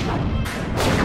ちょっと!